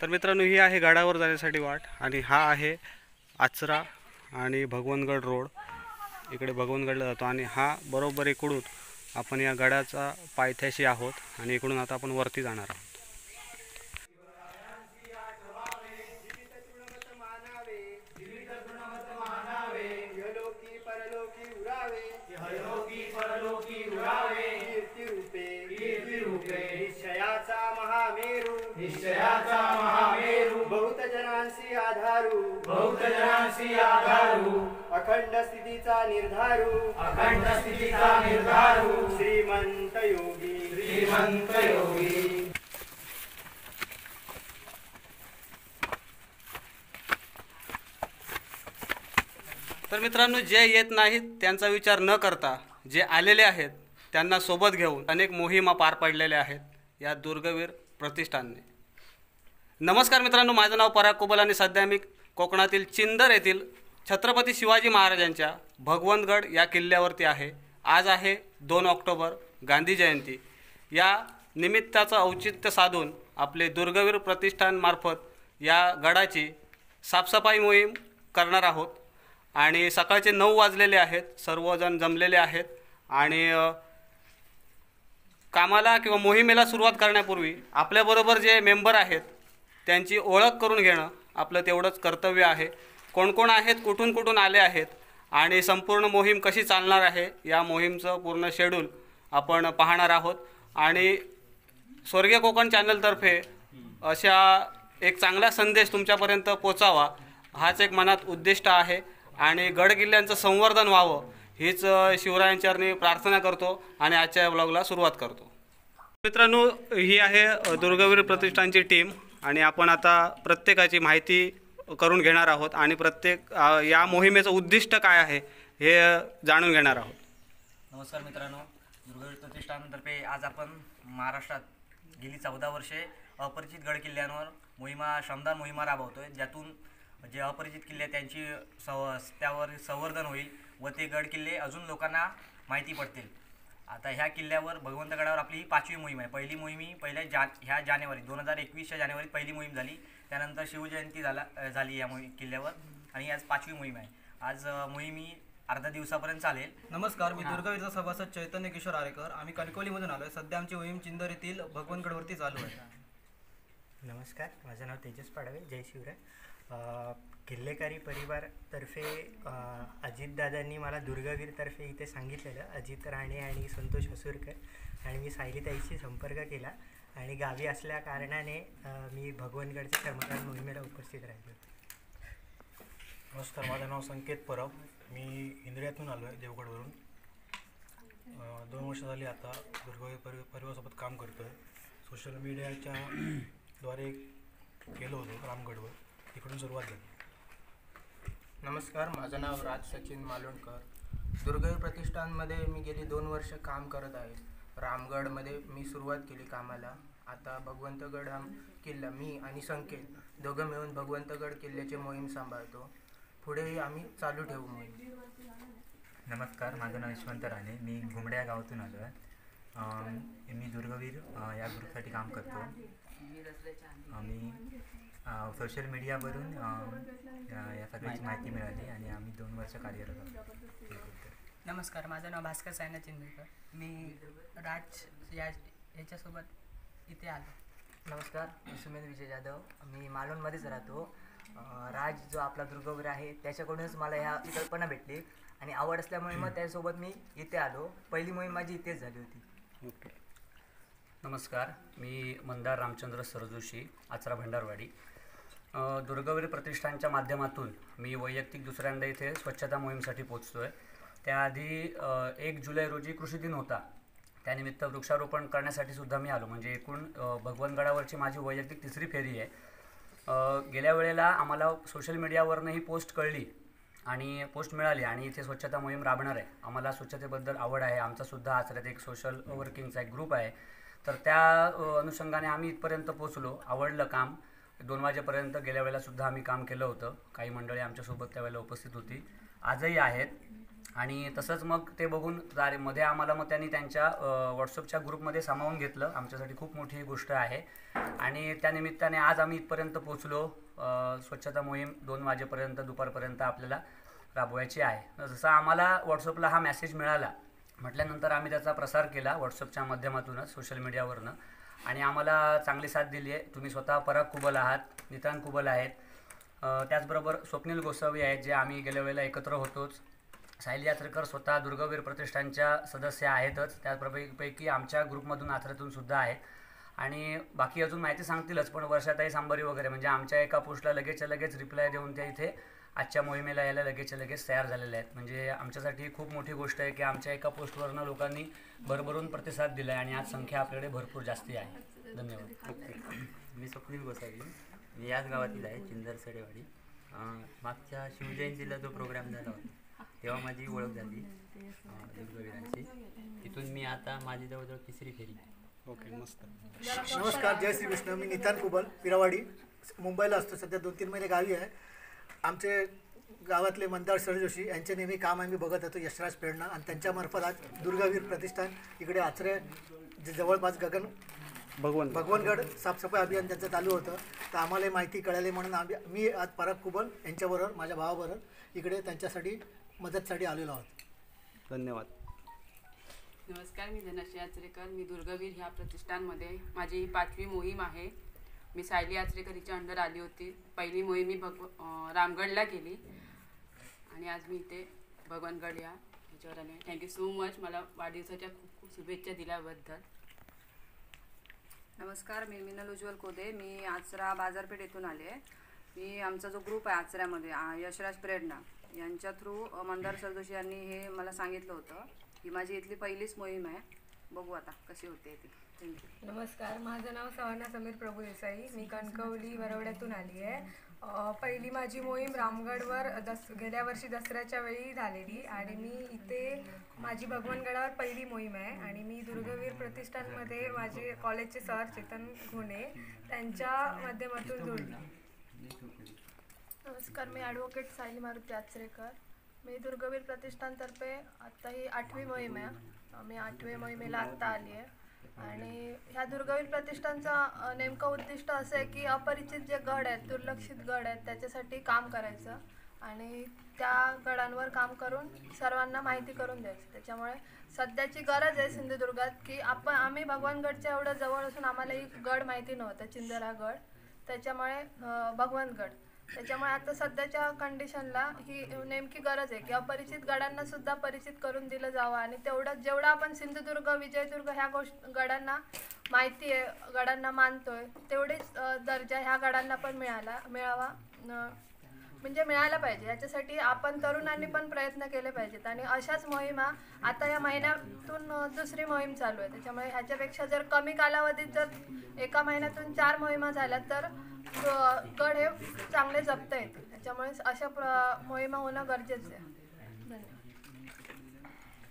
तर मित्रांनो ही आहे गडावर जाण्यासाठी वाट आणि हा आहे आचरा आणि भगवनगड रोड. इकडे भगवनगडला जातो आणि हा बरोबर इकडून आपण या गडाचा पायथ्याशी आहोत आणि इकडून आता आपण वरती जाणार आहोत. बहुत जनांसी आधारू. अखंड स्थितीचा निर्धारू. अखंड स्थितीचा निर्धारू. श्रीमंत योगी. श्रीमंत योगी. तर मित्रांनो जे येत नाहीत त्यांचा विचार न करता जे आलेले आहेत त्यांना सोबत घेऊन अनेक मोहिमा पार पाडलेल्या आहेत या दुर्गवीर प्रतिष्ठानने. नमस्कार मित्रांनो माझं नाव पराग कोबल आणि सध्या मी कोकणातील चिंदर येथील छत्रपती शिवाजी महाराजांच्या भगवंतगड या किल्ल्यावरती आहे. आज आहे दोन ऑक्टोबर गांधी जयंती. या निमित्ताचं औचित्य साधून आपले दुर्गवीर प्रतिष्ठानमार्फत या गडाची साफसफाई मोहीम करणार आहोत. आणि सकाळचे नऊ वाजलेले आहेत सर्वजण जमलेले आहेत. आणि कामाला किंवा मोहिमेला सुरुवात करण्यापूर्वी आपल्याबरोबर जे मेंबर आहेत त्यांची ओळख करून घेणं आपलं तेवढंच कर्तव्य आहे. कोण कोण आहेत कुठून कुठून आले आहेत आणि संपूर्ण मोहीम कशी चालणार आहे या मोहीमचं पूर्ण शेड्यूल आपण पाहणार आहोत. आणि स्वर्गीय कोकण चॅनलतर्फे अशा एक चांगला संदेश तुमच्यापर्यंत पोचावा हाच एक मनात उद्दिष्ट आहे. आणि गड किल्ल्यांचं संवर्धन व्हावं हीच अ, प्रार्थना करतो आणि आजच्या ब्लॉगला सुरुवात करतो. मित्रांनो ही आहे दुर्गवीर प्रतिष्ठानची टीम आणि आपण आता प्रत्येकाची माहिती करून घेणार आहोत आणि प्रत्येक या मोहिमेचं उद्दिष्ट काय आहे हे जाणून घेणार आहोत. नमस्कार मित्रांनो दुर्गवीर प्रतिष्ठानतर्फे आज आपण महाराष्ट्रात गेली चौदा वर्षे अपरिचित गड किल्ल्यांवर मोहिमा श्रमदान मोहिमा राबवतोय. ज्यातून जे अपरिचित किल्ले आहेत त्यांची सव त्यावर संवर्धन होईल व ते गड किल्ले अजून लोकांना माहिती पडतील. आता ह्या किल्ल्यावर भगवंतगडावर आपली ही पाचवी मोहीम आहे. पहिली मोहीम ही पहिल्या जा ह्या जानेवारी दोन हजार एकवीसच्या जानेवारीत पहिली मोहीम झाली. त्यानंतर शिवजयंती झाला झाली या मोहीम किल्ल्यावर आणि आज पाचवी मोहीम आहे. आज मोहीम ही अर्ध्या दिवसापर्यंत चालेल. नमस्कार मी दुर्गावीरचा सभासद चैतन्य किशोर आरेकर. आम्ही कणकवलीमधून आलोय. सध्या आमची मोहीम चिंदर येथील भगवनगडवरती चालू आहे. नमस्कार माझं नाव तेजस पाडवे. जय शिवराय. किल्लेकारी परिवारतर्फे अजितदादांनी मला दुर्गावीरतर्फे इथे सांगितलेलं. अजित राणे आणि संतोष हसूरकर आणि मी सायलीताईशी संपर्क केला आणि गावी असल्या कारणाने मी भगवनगडच्या कर्मकार मोहिमेला उपस्थित राहिलो. नमस्कार माझं नाव संकेत परब. मी इंद्रियातून आलो आहे देवगडवरून. दोन वर्ष झाली आता दुर्गावी परि परिवारासोबत काम करतो आहे सोशल मीडियाच्या द्वारे केलं होतो रामगडवर. तिकडून सुरुवात झाली. नमस्कार माझं नाव राज सचिन मालोंडकर दुर्गवीर प्रतिष्ठानमध्ये मी गेली दोन वर्ष काम करत आहे. रामगडमध्ये मी सुरुवात केली कामाला. आता भगवंतगड हा किल्ला मी आणि संकेत दोघं मिळून भगवंतगड किल्ल्याची मोहीम सांभाळतो. पुढेही आम्ही चालू ठेवू मोहीम. नमस्कार माझं नाव यशवंत राणे. मी घुमड्या गावातून आलो आहे मी दुर्गवीर या ग्रुपसाठी काम करतो. आम्ही सोशल मीडियावरून या सगळ्याची माहिती मिळाली आणि आम्ही दोन वर्ष कार्यरत आहोत. हे. नमस्कार माझं नाव भास्कर सायना चिंदेकर मी राज या याच्यासोबत इथे आलो. नमस्कार मी सुमेध विजय जाधव. मी मालवणमध्येच राहतो. राज जो आपला दुर्गवीर आहे त्याच्याकडूनच मला ह्या कल्पना भेटली आणि आवड असल्यामुळे मग त्यासोबत मी इथे आलो. पहिली मोहीम माझी इथेच झाली होती. नमस्कार मी मंदार रामचंद्र सरजोशी आचरा भंडारवाडी. दुर्गवीर प्रतिष्ठानच्या माध्यमातून मी वैयक्तिक दुसऱ्यांदा इथे स्वच्छता मोहीमसाठी पोचतो आहे त्याआधी एक जुलै रोजी कृषी दिन होता. त्यानिमित्त वृक्षारोपण करण्यासाठी सुद्धा मी आलो. म्हणजे एकूण भगवनगडावरची माझी वैयक्तिक तिसरी फेरी आहे. गेल्या वेळेला आम्हाला सोशल मीडियावरनं ही पोस्ट कळली आणि पोस्ट मिळाली आणि इथे स्वच्छता मोहीम राबणार आहे. आम्हाला स्वच्छतेबद्दल आवड आहे. आमचासुद्धा आचऱ्यात एक सोशल वर्किंगचा एक ग्रुप आहे. तर त्या अनुषंगाने आम्ही इथपर्यंत पोचलो आवडलं काम. दोन वाजेपर्यंत गेल्या वेळेला सुद्धा आम्ही काम केलं होतं. काही मंडळी आमच्यासोबत त्यावेळेला उपस्थित होती. आजही आहेत. आणि तसंच मग ते बघून तारे मध्ये आम्हाला मग त्यांनी त्यांच्या व्हॉट्सअपच्या ग्रुपमध्ये सामावून घेतलं. आमच्यासाठी खूप मोठी गोष्ट आहे. आणि त्यानिमित्ताने आज आम्ही इथपर्यंत पोचलो स्वच्छता मोहीम दोन वाजेपर्यंत दुपारपर्यंत आपल्याला राबवायची आहे. जसं आम्हाला व्हॉट्सअपला हा मेसेज मिळाला म्हटल्यानंतर आम्ही त्याचा प्रसार केला व्हॉट्सअपच्या माध्यमातूनच सोशल मीडियावरनं आणि आम्हाला चांगली साथ दिली आहे तुम्ही स्वतः पराग कुबल आहात नितान कुबल आहेत. त्याचबरोबर स्वप्नील गोसावी आहेत जे आम्ही गेल्या वेळेला एकत्र होतोच. साहिल यात्रेकर स्वतः दुर्गावीर प्रतिष्ठानच्या सदस्य आहेतच. त्याचप्रपैकी आमच्या ग्रुपमधून आथऱ्यातून सुद्धा आहेत आणि बाकी अजून माहिती सांगतीलच पण वर्षाताई सांबारी वगैरे म्हणजे आमच्या एका पोस्टला लगेचच्या लगेच रिप्लाय देऊन त्या इथे आजच्या मोहिमेला यायला लगेचच्या लगेच तयार झालेले आहेत. म्हणजे आमच्यासाठी ही खूप मोठी गोष्ट आहे की आमच्या एका पोस्टवरनं लोकांनी भरभरून प्रतिसाद दिला आहे आणि आज संख्या आपल्याकडे भरपूर जास्ती आहे. धन्यवाद. मी स्वप्नील गोसावी. मी याच गावातील आहे चिंदर सडेवाडी. मागच्या शिवजयंतीला जो प्रोग्राम झाला होता तेव्हा माझी ओळख झाली दुर्गवीरांची तिथून मी आता माझी जवळजवळ तिसरी फेरी. ओके मस्त. नमस्कार जय श्री कृष्ण. मी नितान कुबल पिरावाडी. मुंबईला असतो सध्या दोन तीन महिने गावी आहे. आमचे गावातले मंदार सर जोशी यांचे नेहमी काम आम्ही बघत होतो यशराज प्रेरणा आणि त्यांच्यामार्फत आज दुर्गावीर प्रतिष्ठान इकडे आचरे जे जवळपास गगन भगवान भगवानगड साफसफाई अभियान त्यांचं चालू होतं. तर आम्हाला ही माहिती कळाली म्हणून आम्ही मी आज पराग कुबल यांच्याबरोबर माझ्या भावाबरोबर इकडे त्यांच्यासाठी मदतसाठी आलेलो आहोत. धन्यवाद. नमस्कार मी धनश्री आचरेकर. मी दुर्गवीर ह्या प्रतिष्ठानमध्ये माझी ही पाचवी मोहीम आहे. मी सायली आचरेकरीच्या अंडर आली होती. पहिली मोहीम मी भगव रामगडला केली. आणि आज मी इथे भगवानगड या ह्याच्यावर आले. थँक्यू सो मच मला वाढदिवसाच्या खूप खूप शुभेच्छा दिल्याबद्दल. नमस्कार मी मिनल उज्ज्वल कोदे. मी आचरा बाजारपेठ येथून आले आहे. मी आमचा जो ग्रुप आहे आचऱ्यामध्ये यशराज प्रेरणा यांच्या थ्रू मंदार सरदोशी यांनी हे मला सांगितलं होतं ही माझी इथली पहिलीच मोहीम आहे. बघू आता कशी होते ती. नमस्कार माझं नाव सवर्णा समीर प्रभू देसाई. मी कणकवली वरवड्यातून आली आहे. पहिली माझी मोहीम रामगडवर दस गेल्या वर्षी दसऱ्याच्या वेळी झालेली आणि मी इथे माझी भगवानगडावर पहिली मोहीम आहे आणि मी दुर्गवीर प्रतिष्ठानमध्ये माझे कॉलेजचे सर चेतन घुणे त्यांच्या माध्यमातून जोडली. नमस्कार मी ॲडव्होकेट साहिल मारुती आचरेकर. मी दुर्गवीर प्रतिष्ठानतर्फे आत्ता ही आठवी मोहीम आहे. मी आठवी मोहिमेला आत्ता आली आहे. आणि ह्या दुर्गवीर प्रतिष्ठानचा नेमकं उद्दिष्ट असं आहे की अपरिचित जे गड आहेत दुर्लक्षित गड आहेत त्याच्यासाठी काम करायचं आणि त्या गडांवर काम करून सर्वांना माहिती करून द्यायची. त्याच्यामुळे सध्याची गरज आहे सिंधुदुर्गात की आपण आम्ही भगवानगडच्या एवढं जवळ असून आम्हाला ही गड माहिती नव्हतं चिंदरा गड त्याच्यामुळे भगवानगड त्याच्यामुळे आता सध्याच्या कंडिशनला ही नेमकी गरज आहे. की अपरिचित गडांना सुद्धा परिचित करून दिलं जावं आणि तेवढं जेवढं आपण सिंधुदुर्ग विजयदुर्ग ह्या गोष्ट गडांना माहिती आहे गडांना मानतोय तेवढीच दर्जा ह्या गडांना पण मिळाला मिळावा न- म्हणजे मिळायला पाहिजे. याच्यासाठी आपण तरुणांनी पण प्रयत्न केले पाहिजेत आणि अशाच मोहिमा आता या महिन्यातून दुसरी मोहीम चालू आहे. त्याच्यामुळे ह्याच्यापेक्षा जर कमी कालावधीत जर एका महिन्यातून चार मोहिमा झाल्या तर गड हे चांगले जपता येतील त्याच्यामुळे अशा प्र मोहिमा होणं गरजेचं आहे.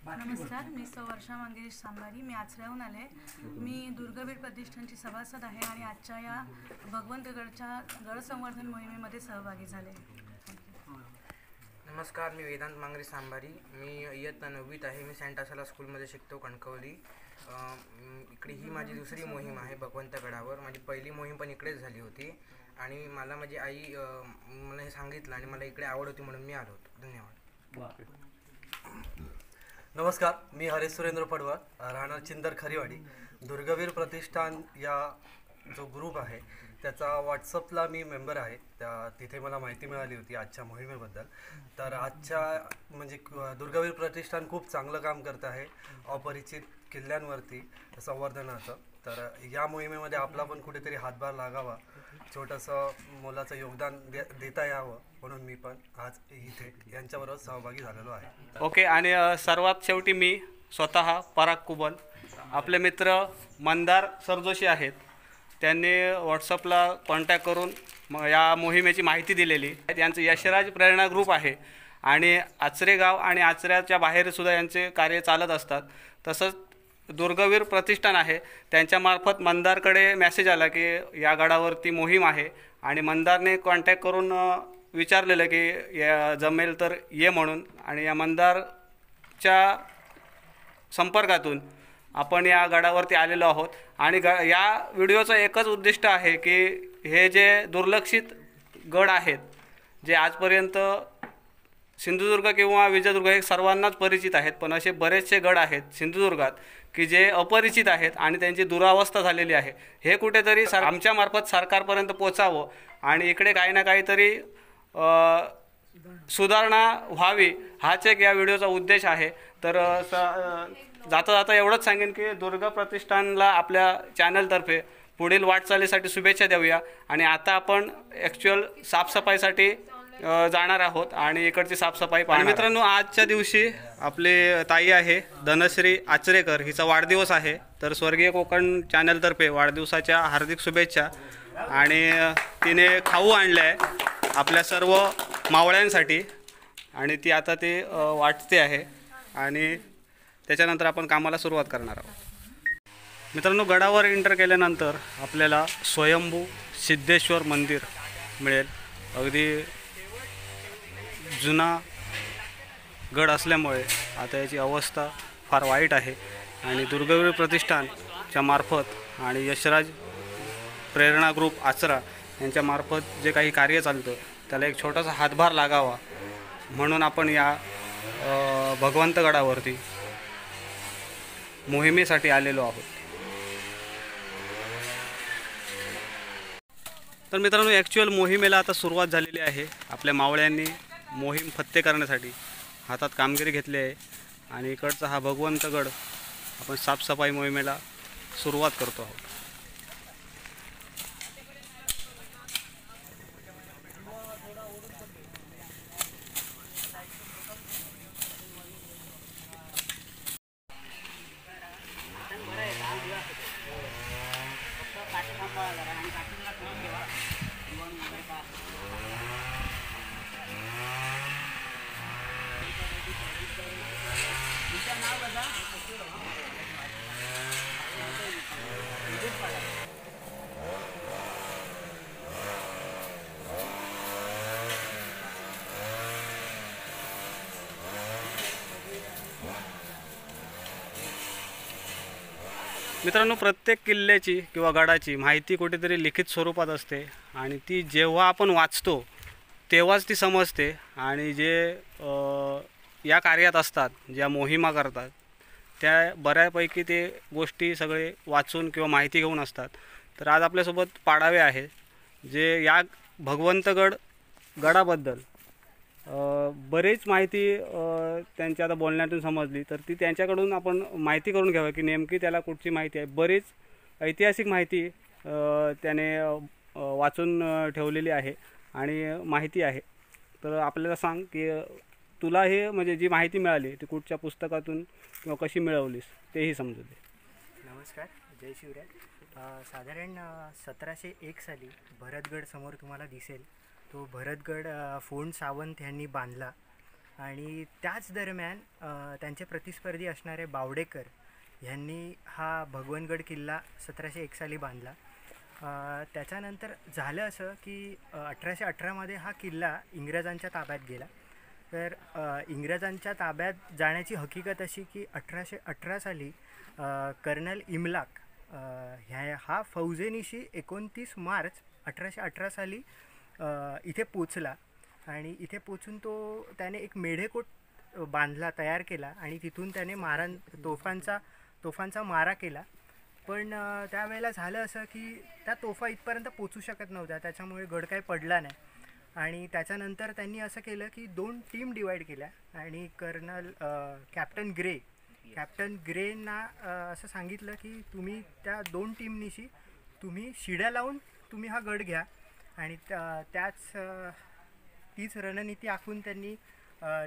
धन्यवाद नमस्कार मी सौ वर्षा मंगेश सांबारी. मी आचऱ्याहून आले. मी दुर्गवीर प्रतिष्ठानची सभासद आहे आणि आजच्या या भगवंतगडच्या गड संवर्धन मोहिमेमध्ये सहभागी झाले. नमस्कार मी वेदांत मांगरे सांबारी. मी इयत्ता नववीत आहे. मी सँटासाला स्कूलमध्ये शिकतो कणकवली. इकडे ही माझी दुसरी मोहीम आहे भगवंतगडावर. माझी पहिली मोहीम पण इकडेच झाली होती. आणि मला माझी आई मला हे सांगितलं आणि मला इकडे आवड होती म्हणून मी आलो होतो. धन्यवाद. नमस्कार मी हरेश सुरेंद्र पडवळ राहणार चिंदर खरीवाडी. दुर्गवीर प्रतिष्ठान या जो ग्रुप आहे त्याचा व्हॉट्सअपला मी मेंबर आहे. त्या तिथे मला माहिती मिळाली होती आजच्या मोहिमेबद्दल. तर आजच्या म्हणजे दुर्गावीर दुर्गवीर प्रतिष्ठान खूप चांगलं काम करत आहे अपरिचित किल्ल्यांवरती संवर्धनाचं. तर या मोहिमेमध्ये आपला पण कुठेतरी हातभार लागावा. छोटंसं मोलाचं योगदान दे देता यावं म्हणून मी पण आज इथे यांच्याबरोबर सहभागी झालेलो आहे. ओके आणि सर्वात शेवटी मी स्वतः पराग कुबल आपले मित्र मंदार सरजोशी आहेत. त्यांनी व्हॉट्सअपला कॉन्टॅक्ट करून म- या मोहिमेची माहिती दिलेली. यांचं यशराज प्रेरणा ग्रुप आहे आणि आचरे गाव आणि आचऱ्याच्या बाहेरसुद्धा यांचे कार्य चालत असतात. तसंच दुर्गवीर प्रतिष्ठान आहे. त्यांच्यामार्फत मंदारकडे मेसेज आला की या गडावरती मोहीम आहे आणि मंदारने कॉन्टॅक्ट करून विचारलेलं की या जमेल तर ये म्हणून आणि या मंदारच्या संपर्कातून आपण या गडावरती आलेलो आहोत. आणि ग या व्हिडिओचं एकच उद्दिष्ट आहे की हे जे दुर्लक्षित गड आहेत जे आजपर्यंत सिंधुदुर्ग किंवा विजयदुर्ग हे सर्वांनाच परिचित आहेत पण असे बरेचसे गड आहेत सिंधुदुर्गात की जे अपरिचित आहेत आणि त्यांची दुरावस्था झालेली आहे. हे कुठेतरी सर आमच्यामार्फत सरकारपर्यंत पोचावं आणि इकडे काही ना काहीतरी सुधारणा व्हावी हाच एक या व्हिडिओचा उद्देश आहे. तर स जाता जाता एवढंच सांगेन की दुर्गा प्रतिष्ठानला आपल्या चॅनलतर्फे पुढील वाटचालीसाठी शुभेच्छा देऊया. आणि आता आपण ॲक्च्युअल साफसफाईसाठी जाणार आहोत आणि इकडची साफसफाई पाहणार मित्रांनो आजच्या दिवशी आपले ताई आहे धनश्री आचरेकर. हिचा वाढदिवस आहे. तर स्वर्गीय कोकण चॅनलतर्फे वाढदिवसाच्या हार्दिक शुभेच्छा. आणि तिने खाऊ आणलं आहे आपल्या सर्व मावळ्यांसाठी. आणि ती आता ते वाटते आहे. आणि त्याच्यानंतर आपण कामाला सुरुवात करणार आहोत. मित्रांनो गडावर एंटर केल्यानंतर आपल्याला स्वयंभू सिद्धेश्वर मंदिर मिळेल. अगदी जुना गड असल्यामुळे आता याची अवस्था फार वाईट आहे आणि दुर्गवीर प्रतिष्ठानच्या मार्फत आणि यशराज प्रेरणा ग्रुप आचरा यांच्यामार्फत जे काही कार्य चालतं त्याला एक छोटासा हातभार लागावा म्हणून आपण या भगवंत भगवंतगडावरती मोहिमेसाठी आलेलो आहोत. तर मित्रांनो ॲक्च्युअल मोहिमेला आता सुरुवात झालेली आहे. आपल्या मावळ्यांनी मोहीम फत्ते करण्यासाठी हातात कामगिरी घेतली आहे. आणि इकडचा हा भगवंतगड आपण साफसफाई मोहिमेला सुरुवात करतो आहोत. मित्रांनो प्रत्येक किल्ल्याची किंवा गडाची माहिती कुठेतरी लिखित स्वरूपात असते आणि ती जेव्हा आपण वाचतो तेव्हाच ती समजते आणि जे या कार्यात असतात ज्या मोहिमा करतात त्या बऱ्यापैकी ते गोष्टी सगळे वाचून किंवा माहिती घेऊन असतात. तर आज आपल्यासोबत पाडावे आहे जे या भगवंतगड गडाबद्दल बरीच माहिती त्यांच्या आता बोलण्यातून समजली. तर ती त्यांच्याकडून आपण माहिती करून घ्यावी की नेमकी त्याला कुठची माहिती आहे. बरीच ऐतिहासिक माहिती त्याने वाचून ठेवलेली आहे आणि माहिती आहे. तर आपल्याला सांग की तुला हे म्हणजे जी माहिती मिळाली ती कुठच्या पुस्तकातून किंवा कशी मिळवलीस तेही समजू दे. नमस्कार जय शिवराय. साधारण सतराशे एक साली भरतगड समोर तुम्हाला दिसेल. तो भरतगड फोंड सावंत यांनी बांधला. आणि त्याच दरम्यान त्यांचे प्रतिस्पर्धी असणारे बावडेकर यांनी हा भगवनगड किल्ला सतराशे एक साली बांधला. त्याच्यानंतर झालं असं की अठराशे अठरामध्ये हा किल्ला इंग्रजांच्या ताब्यात गेला. तर इंग्रजांच्या ताब्यात जाण्याची हकीकत अशी की अठराशे अठरा साली कर्नल इमलाक ह्या हा फौजेनिशी एकोणतीस मार्च अठराशे अठरा साली इथे पोचला. आणि इथे पोचून तो त्याने एक मेढेकोट बांधला तयार केला. आणि तिथून त्याने मारां तोफांचा तोफांचा मारा केला. पण त्यावेळेला झालं असं की त्या तोफा इथपर्यंत पोचू शकत नव्हत्या. त्याच्यामुळे गड काही पडला नाही. आणि त्याच्यानंतर त्यांनी असं केलं की दोन टीम डिवाईड केल्या. आणि कर्नल कॅप्टन ग्रे कॅप्टन ग्रेंना असं सांगितलं की तुम्ही त्या दोन टीमनिशी तुम्ही शिड्या लावून तुम्ही हा गड घ्या. आणि त्याच तीच रणनीती आखून त्यांनी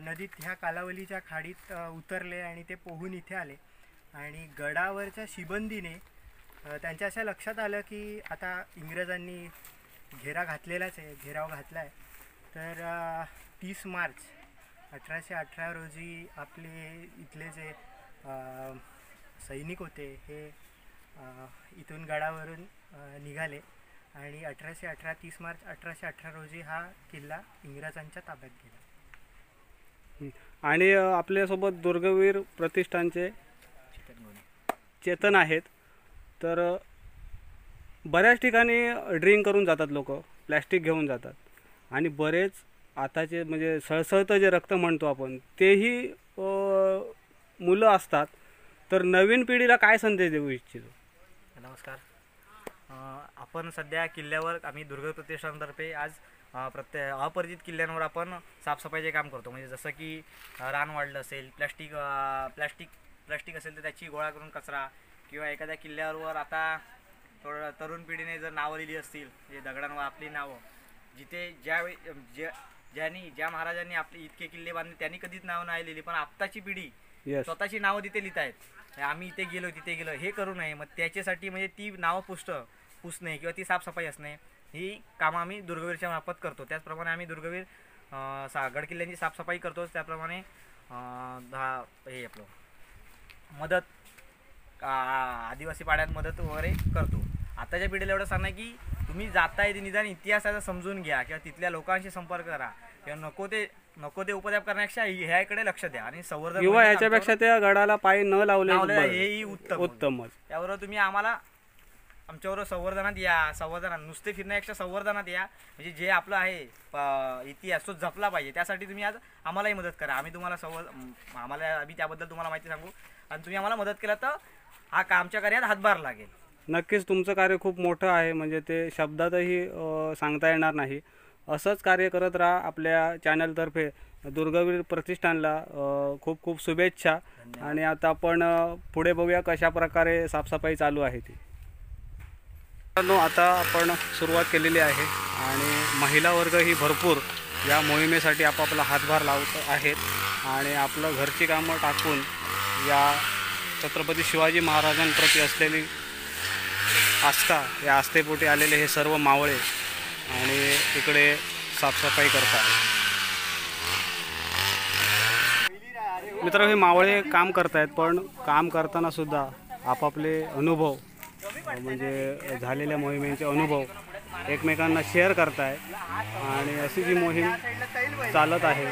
नदीत ह्या कालावलीच्या खाडीत उतरले आणि ते पोहून इथे आले. आणि गडावरच्या शिबंदीने त्यांच्या अशा लक्षात आलं की आता इंग्रजांनी घेरा घातलेलाच आहे घेराव घातला आहे तर तीस मार्च अठराशे अठरा रोजी आपले इथले जे सैनिक होते हे इथून गडावरून निघाले. आणि अठराशे अठरा तीस मार्च अठराशे अठरा रोजी हा किल्ला इंग्रजांच्या ताब्यात गेला. आणि आपल्यासोबत दुर्गवीर प्रतिष्ठानचे चेतन आहेत. तर बऱ्याच ठिकाणी ड्रिंक करून जातात लोक प्लॅस्टिक घेऊन जातात. आणि बरेच आताचे म्हणजे सळसळतं जे रक्त म्हणतो आपण तेही मुलं असतात. तर नवीन पिढीला काय संदेश देऊ इच्छितो? नमस्कार. आपण सध्या किल्ल्यावर आम्ही दुर्ग प्रतिष्ठानतर्फे आज प्रत्ये अपरिचित किल्ल्यांवर आपण साफसफाईचे काम करतो. म्हणजे जसं की रान वाढलं असेल प्लॅस्टिक प्लॅस्टिक प्लॅस्टिक असेल तर त्याची गोळा करून कचरा किंवा एखाद्या किल्ल्यावर आता थोडं तरुण पिढीने जर नावं लिहिली असतील म्हणजे दगडांवर आपली नावं जिथे ज्यावेळी ज्या ज्यांनी ज्या महाराजांनी आपले इतके किल्ले बांधले त्यांनी कधीच नावं नाही लिहिली पण आत्ताची पिढी. स्वतःची नावं तिथे लिहित आहेत आम्ही इथे गेलो तिथे गेलो हे करू नये मग त्याच्यासाठी म्हणजे ती नावं पुष्ट. पुसणे किंवा ती साफसफाई असणे ही कामं आम्ही दुर्गवीरच्या मार्फत करतो. त्याचप्रमाणे आम्ही दुर्गवीर सा गड किल्ल्यांची साफसफाई करतोच त्याप्रमाणे हे आपलं मदत आदिवासी पाड्यात मदत वगैरे करतो. आताच्या पिढीला एवढं सांगणं की तुम्ही जाताय ते निदान इतिहासाचा समजून घ्या किंवा तिथल्या लोकांशी संपर्क करा. किंवा नको ते नको ते उपद्याप करण्यापेक्षा ह्याकडे लक्ष द्या आणि संवर्धन किंवा ह्याच्यापेक्षा त्या गडाला पाय न लावले. हेही उत्तम. उत्तमच. त्याबरोबर तुम्ही आम्हाला आमच्याबरोबर संवर्धनात या संवर्धनात. नुसते फिरण्यापेक्षा संवर्धनात या. म्हणजे जे आपलं आहे इतिहास तो जपला पाहिजे. त्यासाठी तुम्ही आज आम्हालाही मदत करा. आम्ही तुम्हाला संवर म- आम्हाला आम्ही त्याबद्दल तुम्हाला माहिती सांगू. आणि तुम्ही आम्हाला मदत केला तर हा का आमच्या कार्यात हातभार लागेल. नक्कीच तुमचं कार्य खूप मोठं आहे. म्हणजे ते शब्दातही सांगता येणार नाही. असंच कार्य करत राहा आपल्या चॅनलतर्फे. दुर्गवीर प्रतिष्ठानला खूप खूप शुभेच्छा. आणि आता आपण पुढे बघूया कशा प्रकारे साफसफाई चालू आहे ती. मित्रांनो आता आपण सुरुवात केलेली आहे आणि महिला वर्ग ही भरपूर या मोहिमेसाठी आपापला हातभार लावत आहेत आणि आपलं घरची कामं टाकून या छत्रपती शिवाजी महाराजांप्रती असलेली आस्था या आस्थेपोटी आलेले हे सर्व मावळे आणि इकडे साफसफाई करतात. मित्र हे मावळे काम करतायत पण काम करताना सुद्धा आपापले अनुभव म्हणजे झालेल्या मोहिमेचे अनुभव एकमेकांना शेअर करताय. आणि अशी जी मोहीम चालत आहे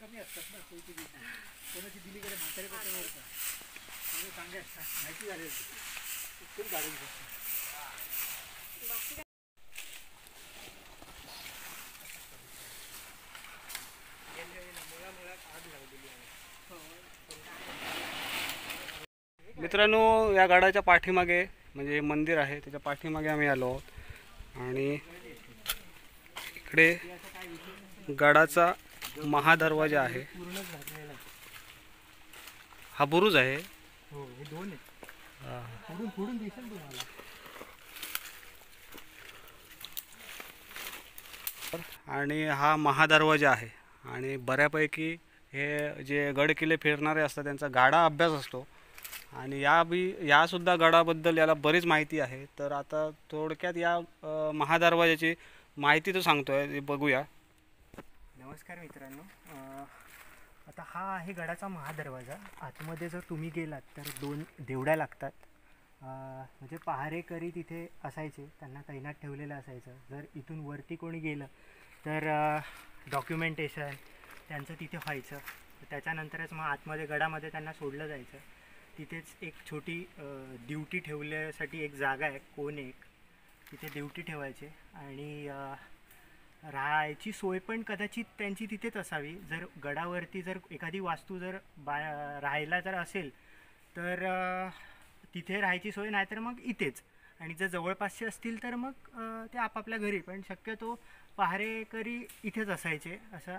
कमी असतात ना चौथी दिवशी कोणाची दिलीकडे म्हातारे पत्रावर म्हणजे चांगले असतात माहिती झाली खूप गाडी मित्रांनो या गडाच्या पाठीमागे म्हणजे मंदिर आहे त्याच्या पाठीमागे आम्ही आलो आहोत. आणि इकडे गडाचा महादरवाजा आहे. आहे. हा बुरुज आहे. हो. आणि हा महादरवाजा आहे. आणि बऱ्यापैकी हे जे गड किल्ले फिरणारे असतात त्यांचा गाडा अभ्यास असतो. आणि या बी यासुद्धा गडाबद्दल याला बरीच माहिती आहे. तर आता थोडक्यात या महादरवाजाची माहिती तो सांगतोय ते बघूया. नमस्कार मित्रांनो. आता हा आहे गडाचा महादरवाजा. आतमध्ये जर तुम्ही गेलात तर दोन देवड्या लागतात. म्हणजे पहारेकरी तिथे असायचे त्यांना तैनात ठेवलेलं असायचं. जर इथून वरती कोणी गेलं तर डॉक्युमेंटेशन त्यांचं तिथे व्हायचं. त्याच्यानंतरच मग आतमध्ये गडामध्ये त्यांना सोडलं जायचं. तिथेच एक छोटी ड्युटी ठेवल्यासाठी एक जागा आहे कोण एक. तिथे ड्युटी ठेवायचे. आणि राहायची सोय पण कदाचित त्यांची तिथेच असावी. जर गडावरती जर एखादी वास्तू जर बा राहायला जर असेल तर तिथे राहायची सोय नाही तर मग इथेच. आणि जर जवळपासचे असतील तर मग ते आपापल्या घरी. पण शक्यतो पहारेकरी इथेच असायचे. असं.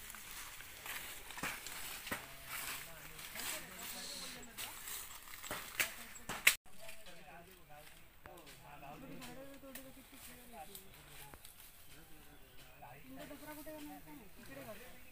कुठे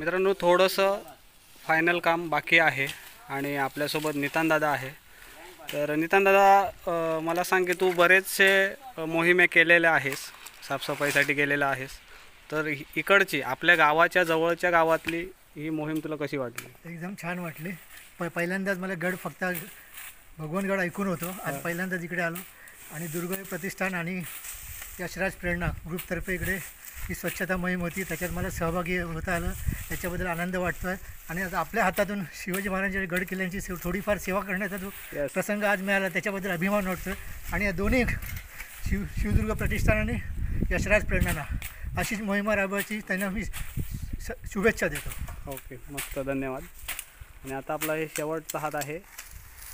मित्रांनो थोडंसं फायनल काम बाकी आहे आणि आपल्यासोबत नितानदादा आहे. तर नितानदादा अ, मला सांग की तू बरेचसे मोहिमे केलेल्या आहेस साफसफाईसाठी गेलेला आहेस. तर इकडची आपल्या गावाच्या जवळच्या गावातली ही मोहीम तुला कशी वाटली? एकदम छान वाटले. प पहिल्यांदाच मला गड फक्त भगवानगड ऐकून होतो. आणि पहिल्यांदाच इकडे आलो. आणि दुर्गय प्रतिष्ठान आणि यशराज प्रेरणा ग्रुपतर्फे इकडे ही स्वच्छता मोहीम होती त्याच्यात मला सहभागी होता आलं त्याच्याबद्दल आनंद वाटतो आहे आणि आता आपल्या हातातून शिवाजी महाराजांच्या गड किल्ल्यांची सेव थोडीफार सेवा करण्याचा जो प्रसंग आज मिळाला त्याच्याबद्दल अभिमान वाटतो आणि या दोन्ही शिव शिवदुर्ग प्रतिष्ठान आणि यशराज प्रेरणाला अशीच मोहिमा राबवायची त्यांना मी स- शुभेच्छा देतो. ओके मस्त धन्यवाद. आणि आता आपला हे शेवटचा हात आहे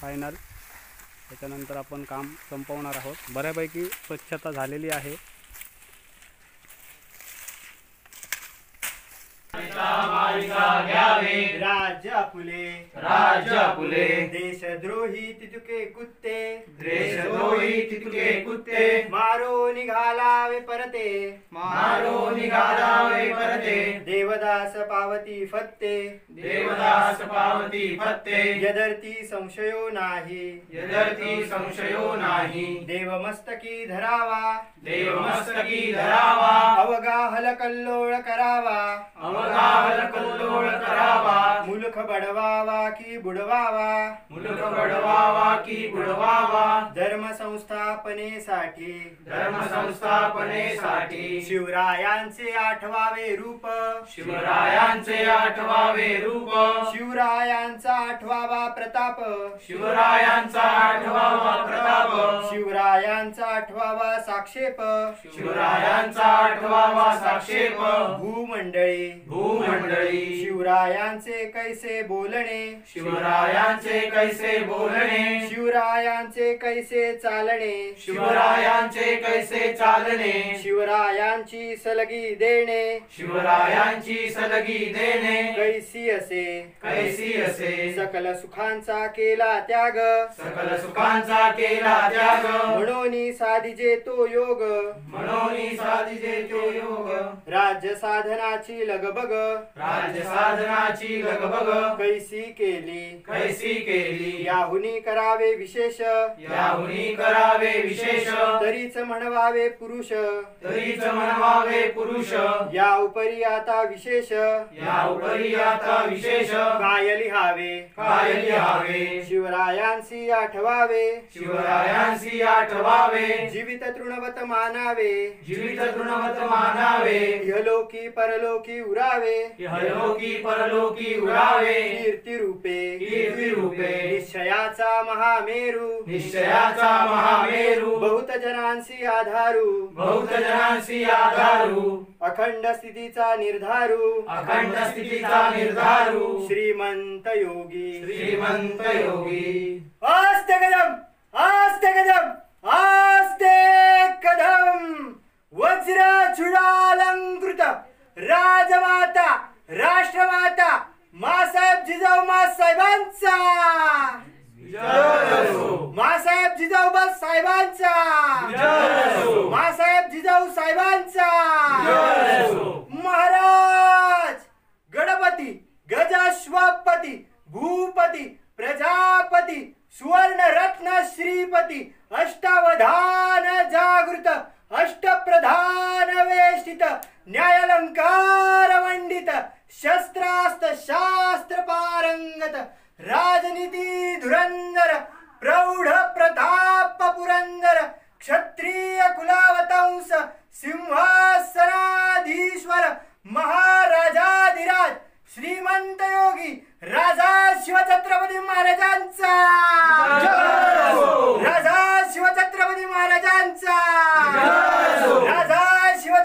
फायनल. त्याच्यानंतर आपण काम संपवणार आहोत. बऱ्यापैकी स्वच्छता झालेली आहे. देशद्रोही तितुके कुत्ते देशद्रोही तितुके कुत्ते. मारो निघालावे परते मारो निघालावे परते. देवदास पावती फत्ते देवदास पावती फत्ते. यदर्थी संशयो नाही यदर्थी संशयो नाही. देवमस्तकी धरावा देवमस्तकी धरावा. अवगाहल कल्लोळ करावा अवगाहल कल्लोळ करावा. मुलख बडवावा की बुडवावा मुलख बडवावा की बुडवावा. धर्म संस्थापनेसाठी धर्म संस्थापनेसाठी शिवरायांचे आठवावे रूप शिवरायांचे आठवावे रूप. शिवरायांचा आठवावा प्रताप शिवरायांचा आठवावा प्रताप. शिवरायांचा आठवावा साक्षेप शिवरायांचा आठवावा साक्षेप. भूमंडळी भूमंडळी. शिवरायांचे कैसे बोलणे शिवरायांचे कैसे बोलणे. शिवरायांचे कैसे चालणे शिवरायांचे कैसे चालणे. शिवरायांची सलगी देणे शिवरायांची सलगी देणे. कैसी असे कैसी असे. सकल सुखांचा केला त्याग सकल सुखांचा केला त्याग. म्हणून साधिजे तो योग म्हणून साधिजे तो योग. राज्य साधनाची लगबग राज्य साधनाची लगबग. कैसी केली? कैसी केली? याहुनी करावे विशेष. याहुनी करावे विशेष. तरीच म्हणवावे पुरुष. तरीच म्हणवावे पुरुष. या उपरी आता विशेष. या उपरी आता विशेष. काय लिहावे काय लिहावे शिवरायांसी आठवावे. शिवरायांसी आठवावे. जीवित तृणवत मानावे. जीवित तृणवत मानावे. इहलोकी परलोकी उरावे। इहलोकी परलोकी उरावे। कीर्ती रूपे कीर्ती रूपे निश्चयाचा महामेरू। निश्चयाचा महामेरू। बहुत जनांसी आधारू। बहुत जनांसी आधारू। अखंड स्थितीचा निर्धारू। अखंड स्थितीचा निर्धारू। श्रीमंत योगी। श्रीमंत योगी। आस्ते कदम आस्ते कदम आस्ते कदम! वज्र चुडालंकृत राजमाता राष्ट्रमाता मासाहेब जिजाऊ साहेबांचा मासाहेब जिजाऊ साहेबांचा मासाहेब जिजाऊ साहेबांचा. महाराज गणपती गजाश्वपती भूपती प्रजापती सुवर्ण रत्न श्रीपती अष्टावधान जागृत अष्टप्रधान वेष्टित न्यायालंकार मंडित शस्त्रास्त्र शास्त्र पारंगत राजनीती धुरंधर प्रौढ प्रताप पुरंदर क्षत्रिय कुलावतंस सिंहासनाधीश्वर महाराजाधिराज श्रीमंत योगी राजा शिवछत्रपती महाराजांचा. राजा शिवछत्रपती महाराजांचा. राजा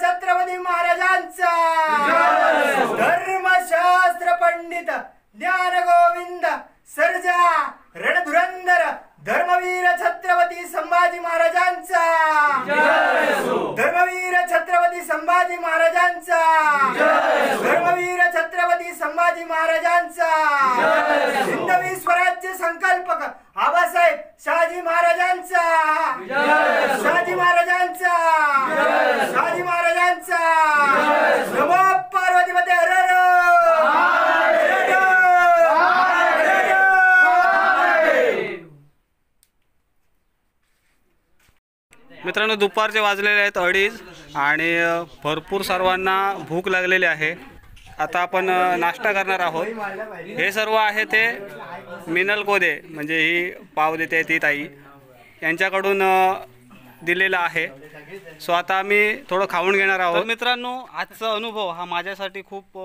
शिवछत्रपती महाराजांचा. धर्मशास्त्र पंडित ज्ञान गोविंद सर्जा रणधुरंदर धर्मवीर छत्रपती संभाजी महाराजांचा. धर्मवीर छत्रपती संभाजी महाराजांचा. धर्मवीर छत्रपती संभाजी महाराजांचा. हिंदवी स्वराज्य संकल्पक आबासाहेब शहाजी महाराजांचा. शहाजी महाराजांचा शहाजी महाराजांचा नमो पार्वतीमध्ये हर हर. हर हर. मित्रांनो दुपारचे वाजलेले आहेत अडीच आणि भरपूर सर्वांना भूक लागलेली आहे. आता आपण नाश्ता करणार आहोत. हे सर्व आहे ते मिनल कोदे म्हणजे ही पाव देते ती ताई यांच्याकडून दिलेलं आहे. सो आता आम्ही थोडं खाऊन घेणार आहोत. मित्रांनो आजचा अनुभव हा माझ्यासाठी खूप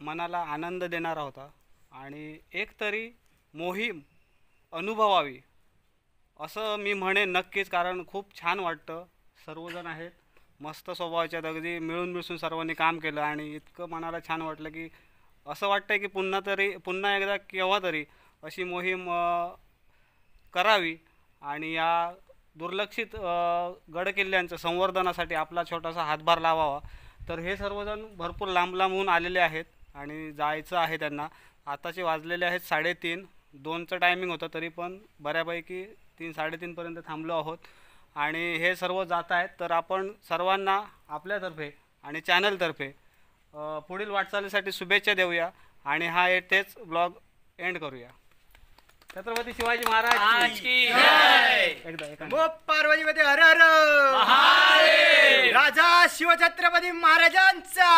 मनाला आनंद देणारा होता. आणि एक तरी मोहीम अनुभवावी. असं मी म्हणेन नक्कीच कारण खूप छान वाटतं. सर्वजण आहेत. मस्त स्वभावाच्या अगदी मिळून मिसळून सर्वांनी काम केलं आणि इतकं मनाला छान वाटलं की असं वाटतं की पुन्हा तरी पुन्हा एकदा केव्हा तरी अशी मोहीम करावी आणि या दुर्लक्षित गडकिल्ल्यांचं संवर्धनासाठी आपला छोटासा हातभार लावावा. तर हे सर्वजण भरपूर लांब लांबहून आलेले आहेत आणि जायचं आहे त्यांना. आताचे वाजलेले आहेत साडेतीन. दोनचं टायमिंग होतं तरी पण बऱ्यापैकी तीन साडेतीनपर्यंत थांबलो आहोत. आणि हे सर्व जात आहेत. तर आपण सर्वांना आपल्यातर्फे आणि चॅनलतर्फे पुढील वाटचालीसाठी शुभेच्छा देऊया. आणि हा येथेच ब्लॉग एंड करूया. छत्रपती शिवाजी महाराज की एकदा पार्वतीमध्ये हर हर! राजा शिवछत्रपती महाराजांचा!